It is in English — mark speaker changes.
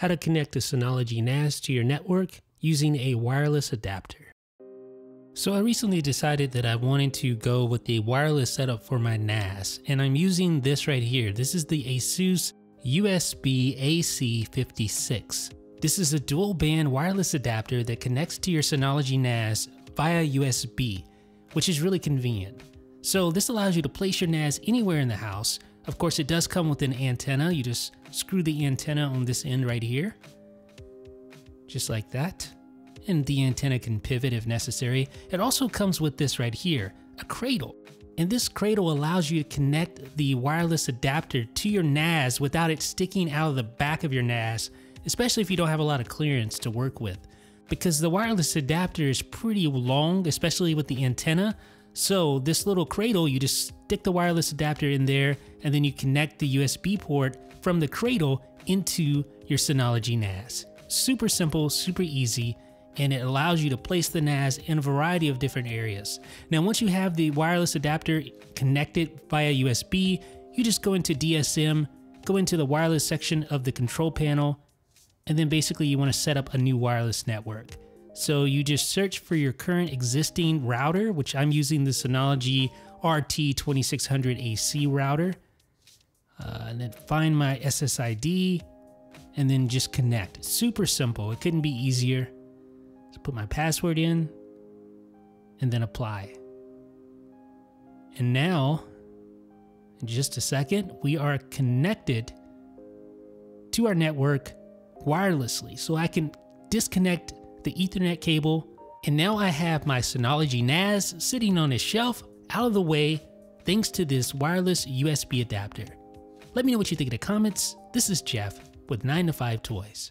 Speaker 1: how to connect a Synology NAS to your network using a wireless adapter. So I recently decided that I wanted to go with a wireless setup for my NAS, and I'm using this right here. This is the Asus USB AC56. This is a dual band wireless adapter that connects to your Synology NAS via USB, which is really convenient. So this allows you to place your NAS anywhere in the house of course, it does come with an antenna. You just screw the antenna on this end right here, just like that. And the antenna can pivot if necessary. It also comes with this right here, a cradle. And this cradle allows you to connect the wireless adapter to your NAS without it sticking out of the back of your NAS, especially if you don't have a lot of clearance to work with. Because the wireless adapter is pretty long, especially with the antenna, so this little cradle, you just stick the wireless adapter in there and then you connect the USB port from the cradle into your Synology NAS. Super simple, super easy, and it allows you to place the NAS in a variety of different areas. Now, once you have the wireless adapter connected via USB, you just go into DSM, go into the wireless section of the control panel, and then basically you want to set up a new wireless network. So you just search for your current existing router, which I'm using the Synology RT2600AC router. Uh, and then find my SSID and then just connect. Super simple. It couldn't be easier. Just put my password in and then apply. And now, in just a second, we are connected to our network wirelessly. So I can disconnect the Ethernet cable, and now I have my Synology NAS sitting on a shelf out of the way thanks to this wireless USB adapter. Let me know what you think in the comments. This is Jeff with 9 to 5 Toys.